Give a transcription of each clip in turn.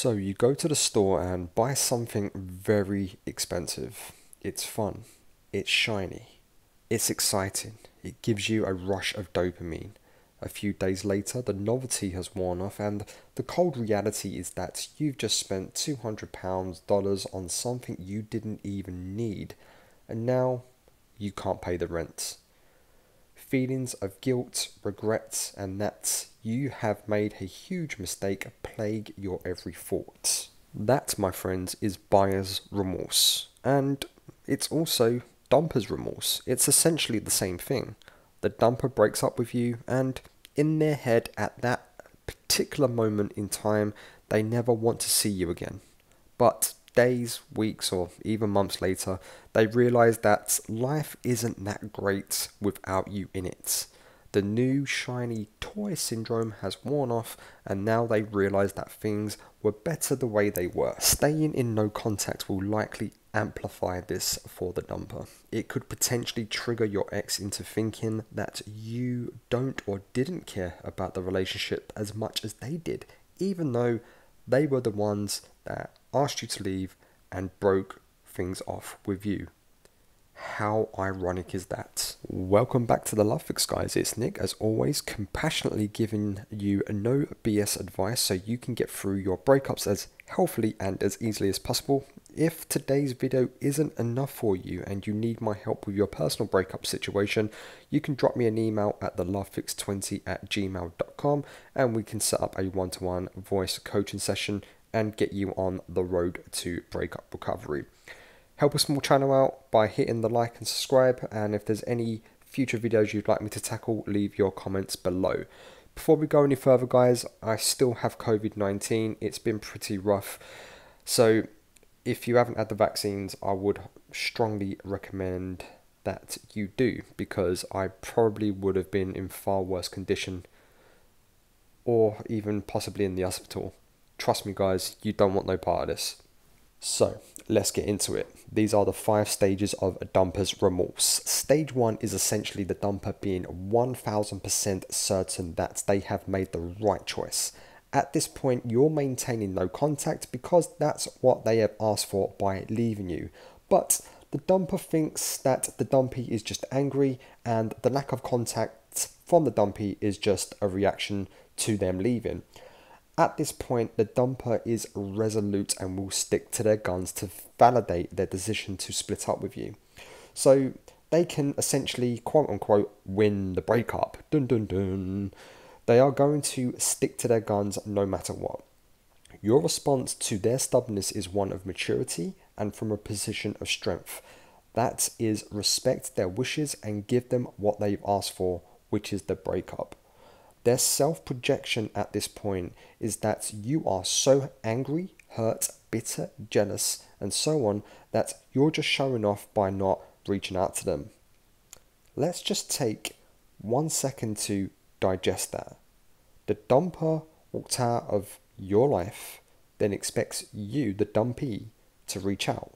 So you go to the store and buy something very expensive. It's fun. It's shiny. It's exciting. It gives you a rush of dopamine. A few days later, the novelty has worn off, and the cold reality is that you've just spent £200 dollars on something you didn't even need, and now you can't pay the rent. Feelings of guilt, regrets, and that you have made a huge mistake plague your every thought. That, my friends, is buyer's remorse, and it's also dumper's remorse. It's essentially the same thing. The dumper breaks up with you, and in their head at that particular moment in time, they never want to see you again. But days, weeks, or even months later, they realize that life isn't that great without you in it. The new shiny toy syndrome has worn off, and now they realize that things were better the way they were. Staying in no contact will likely amplify this for the dumper. It could potentially trigger your ex into thinking that you don't or didn't care about the relationship as much as they did, even though they were the ones that asked you to leave and broke things off with you. How ironic is that? Welcome back to the Love Fix, guys. It's Nick, as always, compassionately giving you no BS advice so you can get through your breakups as healthily and as easily as possible. If today's video isn't enough for you and you need my help with your personal breakup situation, you can drop me an email at thelovefix20 at gmail.com and we can set up a one to one voice coaching session and get you on the road to breakup recovery. Help a small channel out by hitting the like and subscribe, and if there's any future videos you'd like me to tackle, leave your comments below. Before we go any further, guys, I still have COVID 19. It's been pretty rough. So, if you haven't had the vaccines, I would strongly recommend that you do because I probably would have been in far worse condition or even possibly in the hospital. Trust me, guys, you don't want no part of this. So, let's get into it. These are the five stages of a dumper's remorse. Stage one is essentially the dumper being 1000% certain that they have made the right choice. At this point, you're maintaining no contact because that's what they have asked for by leaving you. But the dumper thinks that the dumpee is just angry and the lack of contact from the dumpee is just a reaction to them leaving. At this point, the dumper is resolute and will stick to their guns to validate their decision to split up with you. So they can essentially, quote unquote, win the breakup. Dun dun dun. They are going to stick to their guns no matter what. Your response to their stubbornness is one of maturity and from a position of strength. That is, respect their wishes and give them what they've asked for, which is the breakup. Their self projection at this point is that you are so angry, hurt, bitter, jealous, and so on that you're just showing off by not reaching out to them. Let's just take one second to digest that. The dumper walked out of your life, then expects you, the dumpee, to reach out.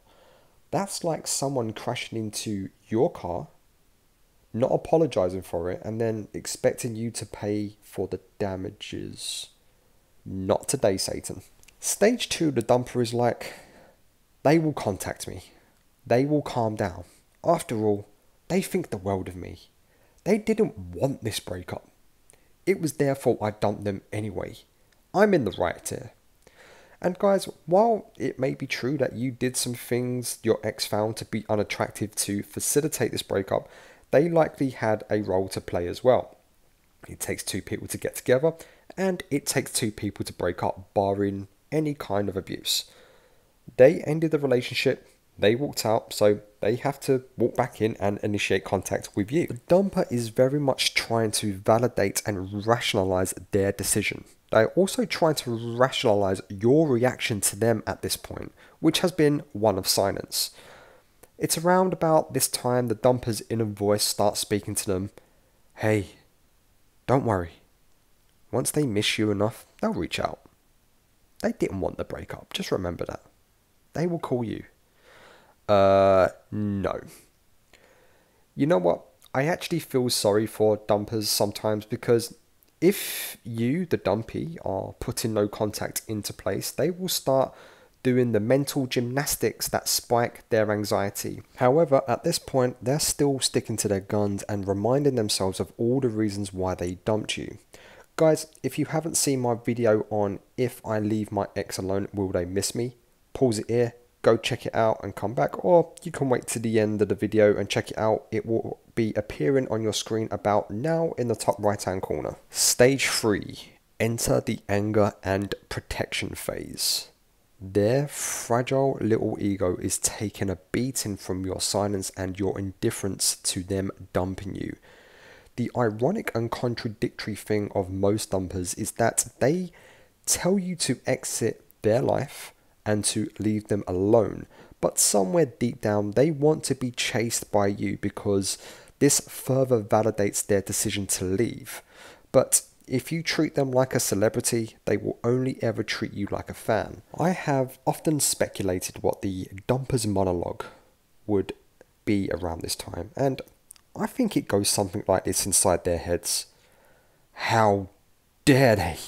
That's like someone crashing into your car not apologizing for it, and then expecting you to pay for the damages. Not today, Satan. Stage two, the dumper is like, they will contact me. They will calm down. After all, they think the world of me. They didn't want this breakup. It was their fault I dumped them anyway. I'm in the right here. And guys, while it may be true that you did some things your ex found to be unattractive to facilitate this breakup, they likely had a role to play as well. It takes two people to get together, and it takes two people to break up, barring any kind of abuse. They ended the relationship, they walked out, so they have to walk back in and initiate contact with you. The dumper is very much trying to validate and rationalize their decision. They're also trying to rationalize your reaction to them at this point, which has been one of silence. It's around about this time the dumper's inner voice starts speaking to them. Hey, don't worry. Once they miss you enough, they'll reach out. They didn't want the breakup, just remember that. They will call you. Uh, no. You know what? I actually feel sorry for dumpers sometimes because if you, the dumpee, are putting no contact into place, they will start doing the mental gymnastics that spike their anxiety. However, at this point, they're still sticking to their guns and reminding themselves of all the reasons why they dumped you. Guys, if you haven't seen my video on if I leave my ex alone, will they miss me? Pause it here, go check it out and come back, or you can wait to the end of the video and check it out. It will be appearing on your screen about now in the top right hand corner. Stage 3. Enter the anger and protection phase. Their fragile little ego is taking a beating from your silence and your indifference to them dumping you. The ironic and contradictory thing of most dumpers is that they tell you to exit their life and to leave them alone, but somewhere deep down they want to be chased by you because this further validates their decision to leave. But if you treat them like a celebrity, they will only ever treat you like a fan. I have often speculated what the dumper's monologue would be around this time, and I think it goes something like this inside their heads. How dare they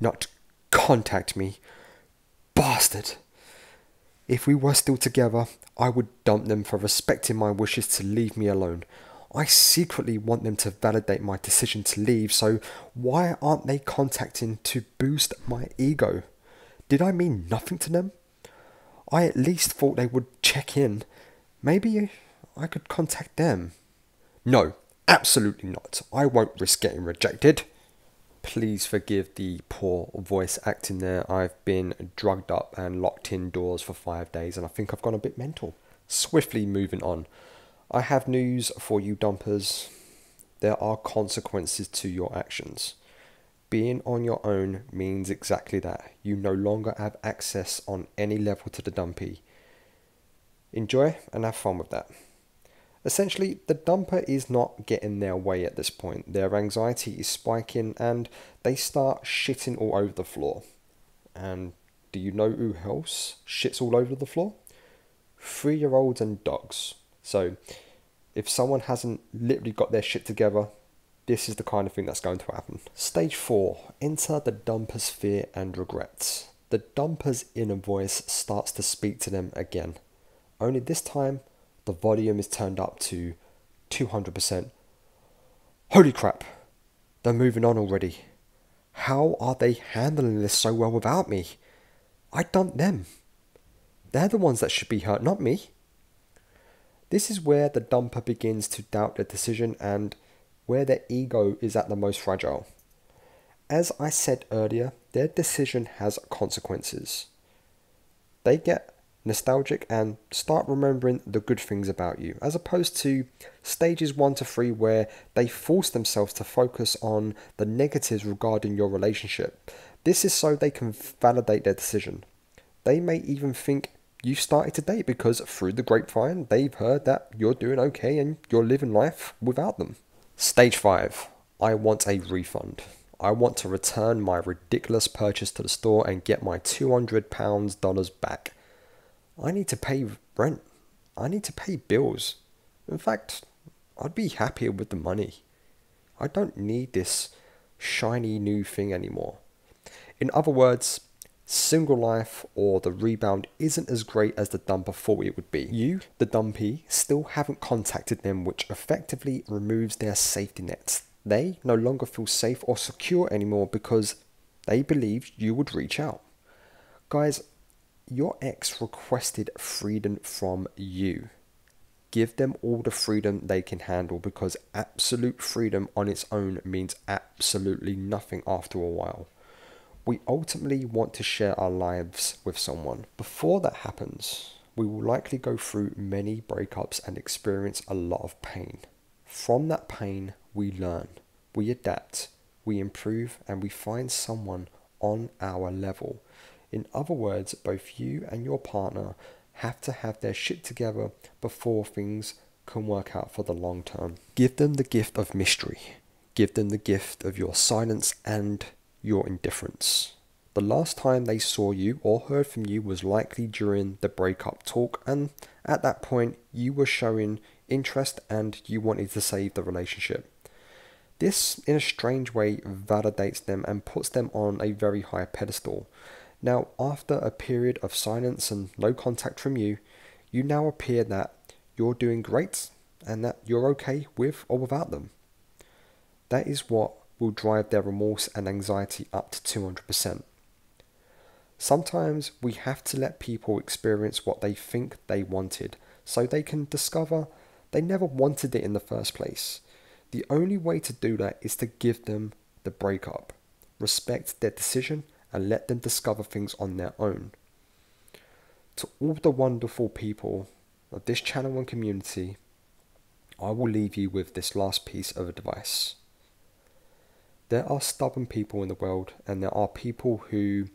not contact me? Bastard! If we were still together, I would dump them for respecting my wishes to leave me alone. I secretly want them to validate my decision to leave, so why aren't they contacting to boost my ego? Did I mean nothing to them? I at least thought they would check in. Maybe I could contact them. No, absolutely not. I won't risk getting rejected. Please forgive the poor voice acting there. I've been drugged up and locked indoors for five days, and I think I've gone a bit mental. Swiftly moving on. I have news for you dumpers. There are consequences to your actions. Being on your own means exactly that. You no longer have access on any level to the dumpee. Enjoy and have fun with that. Essentially, the dumper is not getting their way at this point. Their anxiety is spiking and they start shitting all over the floor. And do you know who else shits all over the floor? Three year olds and dogs. So, if someone hasn't literally got their shit together, this is the kind of thing that's going to happen. Stage 4 Enter the dumper's fear and regrets. The dumper's inner voice starts to speak to them again. Only this time, the volume is turned up to 200%. Holy crap! They're moving on already. How are they handling this so well without me? I dumped them. They're the ones that should be hurt, not me. This is where the dumper begins to doubt their decision and where their ego is at the most fragile. As I said earlier, their decision has consequences. They get nostalgic and start remembering the good things about you, as opposed to stages 1 to 3 where they force themselves to focus on the negatives regarding your relationship. This is so they can validate their decision. They may even think you started to date because through the grapevine they've heard that you're doing okay and you're living life without them. Stage 5 I want a refund. I want to return my ridiculous purchase to the store and get my £200 dollars back. I need to pay rent. I need to pay bills. In fact, I'd be happier with the money. I don't need this shiny new thing anymore. In other words, single life or the rebound isn't as great as the dumper thought it would be. You, the dumpee, still haven't contacted them, which effectively removes their safety nets. They no longer feel safe or secure anymore because they believed you would reach out. Guys, your ex requested freedom from you. Give them all the freedom they can handle because absolute freedom on its own means absolutely nothing after a while we ultimately want to share our lives with someone. Before that happens, we will likely go through many breakups and experience a lot of pain. From that pain, we learn, we adapt, we improve, and we find someone on our level. In other words, both you and your partner have to have their shit together before things can work out for the long term. Give them the gift of mystery. Give them the gift of your silence and your indifference. The last time they saw you or heard from you was likely during the breakup talk, and at that point, you were showing interest and you wanted to save the relationship. This, in a strange way, validates them and puts them on a very high pedestal. Now, after a period of silence and no contact from you, you now appear that you're doing great and that you're okay with or without them. That is what will drive their remorse and anxiety up to 200%. Sometimes we have to let people experience what they think they wanted so they can discover they never wanted it in the first place. The only way to do that is to give them the breakup, respect their decision, and let them discover things on their own. To all the wonderful people of this channel and community, I will leave you with this last piece of advice. There are stubborn people in the world, and there are people who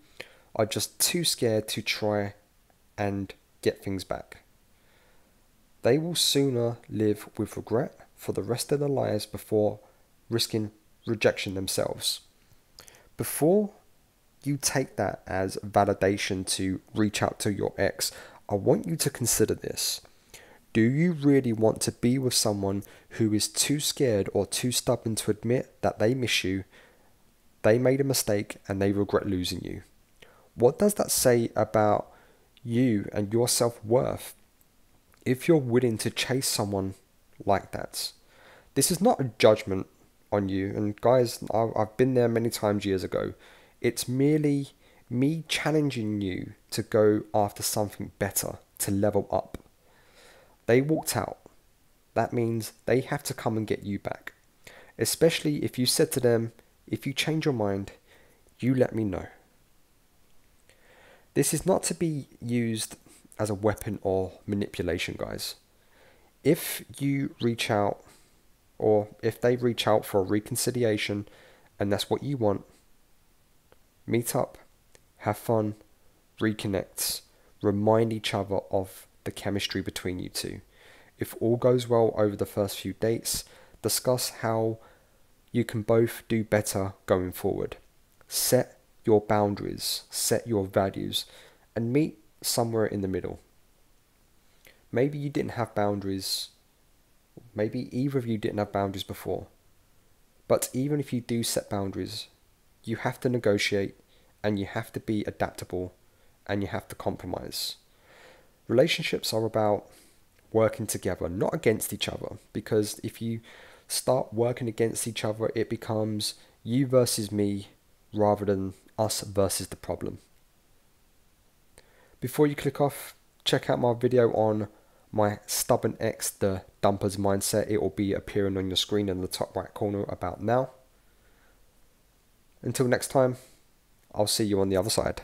are just too scared to try and get things back. They will sooner live with regret for the rest of their lives before risking rejection themselves. Before you take that as validation to reach out to your ex, I want you to consider this. Do you really want to be with someone who is too scared or too stubborn to admit that they miss you, they made a mistake, and they regret losing you? What does that say about you and your self worth if you're willing to chase someone like that? This is not a judgment on you, and guys, I've been there many times years ago. It's merely me challenging you to go after something better, to level up. They walked out. That means they have to come and get you back. Especially if you said to them, if you change your mind, you let me know. This is not to be used as a weapon or manipulation, guys. If you reach out, or if they reach out for a reconciliation and that's what you want, meet up, have fun, reconnect, remind each other of the chemistry between you two. If all goes well over the first few dates, discuss how you can both do better going forward. Set your boundaries, set your values, and meet somewhere in the middle. Maybe you didn't have boundaries, maybe either of you didn't have boundaries before. But even if you do set boundaries, you have to negotiate and you have to be adaptable and you have to compromise. Relationships are about working together, not against each other, because if you start working against each other, it becomes you versus me rather than us versus the problem. Before you click off, check out my video on my stubborn ex, the dumpers mindset. It will be appearing on your screen in the top right corner about now. Until next time. I'll see you on the other side.